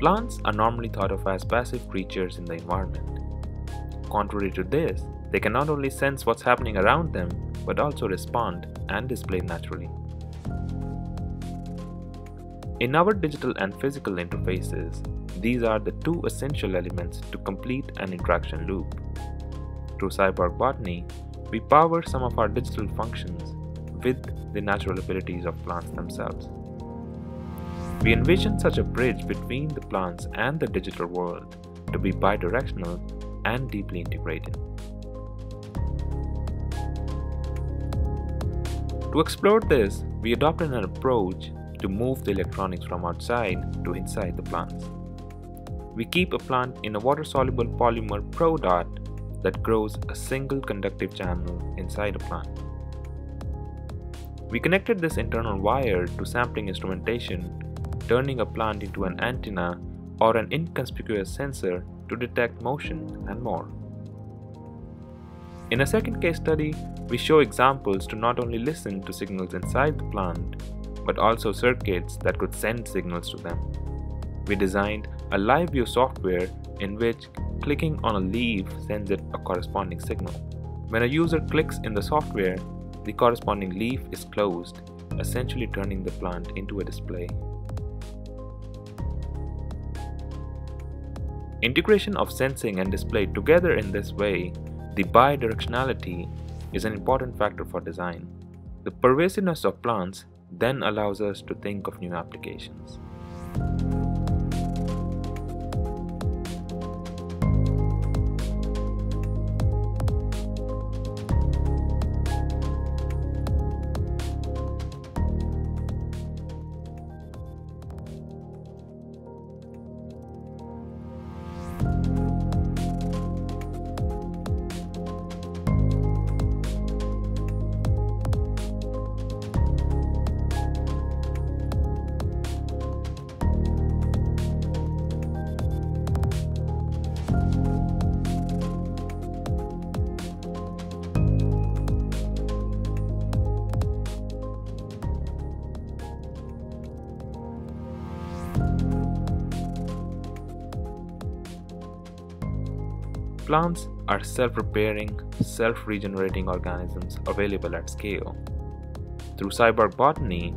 Plants are normally thought of as passive creatures in the environment. Contrary to this, they can not only sense what's happening around them, but also respond and display naturally. In our digital and physical interfaces, these are the two essential elements to complete an interaction loop. Through Cyborg Botany, we power some of our digital functions with the natural abilities of plants themselves. We envision such a bridge between the plants and the digital world to be bidirectional and deeply integrated. To explore this, we adopted an approach to move the electronics from outside to inside the plants. We keep a plant in a water-soluble polymer ProDot that grows a single conductive channel inside a plant. We connected this internal wire to sampling instrumentation turning a plant into an antenna or an inconspicuous sensor to detect motion and more. In a second case study, we show examples to not only listen to signals inside the plant, but also circuits that could send signals to them. We designed a live view software in which clicking on a leaf sends it a corresponding signal. When a user clicks in the software, the corresponding leaf is closed, essentially turning the plant into a display. Integration of sensing and display together in this way, the bidirectionality, is an important factor for design. The pervasiveness of plants then allows us to think of new applications. Plants are self-repairing, self-regenerating organisms available at scale. Through Cyborg Botany,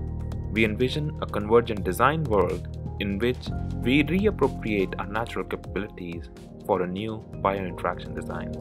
we envision a convergent design world in which we reappropriate our natural capabilities for a new biointeraction design.